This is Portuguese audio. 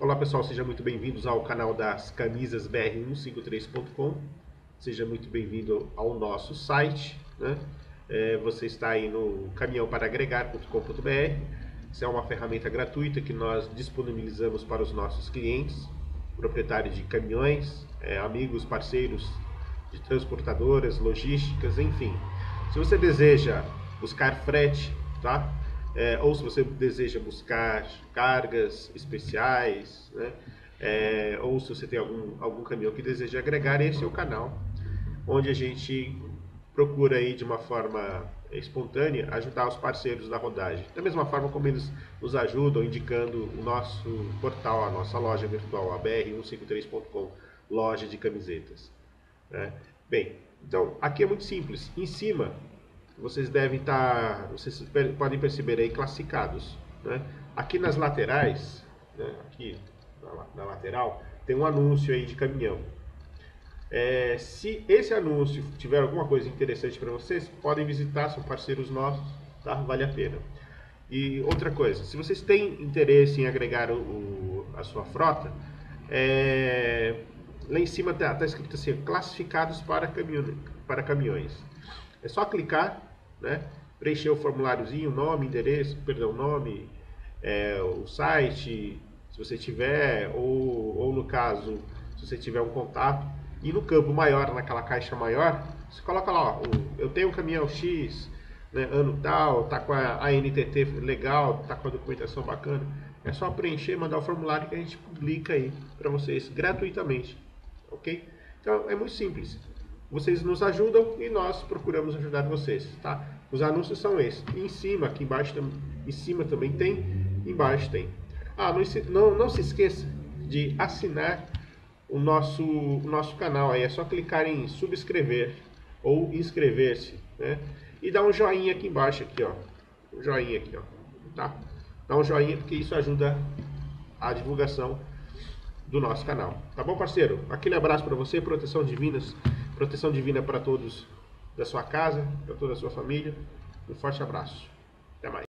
Olá pessoal, sejam muito bem-vindos ao canal das camisas br153.com. Seja muito bem-vindo ao nosso site. Né? É, você está aí no caminhãoparaagregar.com.br. Isso é uma ferramenta gratuita que nós disponibilizamos para os nossos clientes, proprietários de caminhões, é, amigos, parceiros de transportadoras, logísticas, enfim. Se você deseja buscar frete, tá? É, ou se você deseja buscar cargas especiais, né? É, ou se você tem algum, algum caminhão que deseja agregar, esse é o canal onde a gente procura aí de uma forma espontânea ajudar os parceiros da rodagem. Da mesma forma como eles nos ajudam indicando o nosso portal, a nossa loja virtual, a br153.com, loja de camisetas. Né? Bem, então aqui é muito simples. Em cima vocês devem estar, tá, vocês podem perceber aí classificados. Né? Aqui nas laterais, né? aqui na, na, lateral, tem um anúncio aí de caminhão. É, se esse anúncio tiver alguma coisa interessante para vocês, podem visitar, são parceiros nossos, tá? vale a pena. E outra coisa, se vocês têm interesse em agregar o, o a sua frota, é, lá em cima está tá escrito assim, classificados para, caminho, para caminhões. É só clicar né? Preencher o formuláriozinho, nome, endereço, perdão, nome, é, o site, se você tiver, ou, ou no caso, se você tiver um contato, e no campo maior, naquela caixa maior, você coloca lá, ó, eu tenho um caminhão X, né, ano tal, tá com a, a NTT legal, tá com a documentação bacana. É só preencher, mandar o formulário que a gente publica aí para vocês gratuitamente, ok? Então é muito simples. Vocês nos ajudam e nós procuramos ajudar vocês, tá? Os anúncios são esses. E em cima, aqui embaixo, em cima também tem, embaixo tem. Ah, não, não, se esqueça de assinar o nosso, o nosso canal aí. É só clicar em subscrever ou inscrever-se, né? E dar um joinha aqui embaixo, aqui, ó. Um joinha aqui, ó. Tá? Dá um joinha porque isso ajuda a divulgação do nosso canal. Tá bom, parceiro? Aquele abraço para você, proteção divinas Proteção divina para todos da sua casa, para toda a sua família. Um forte abraço. Até mais.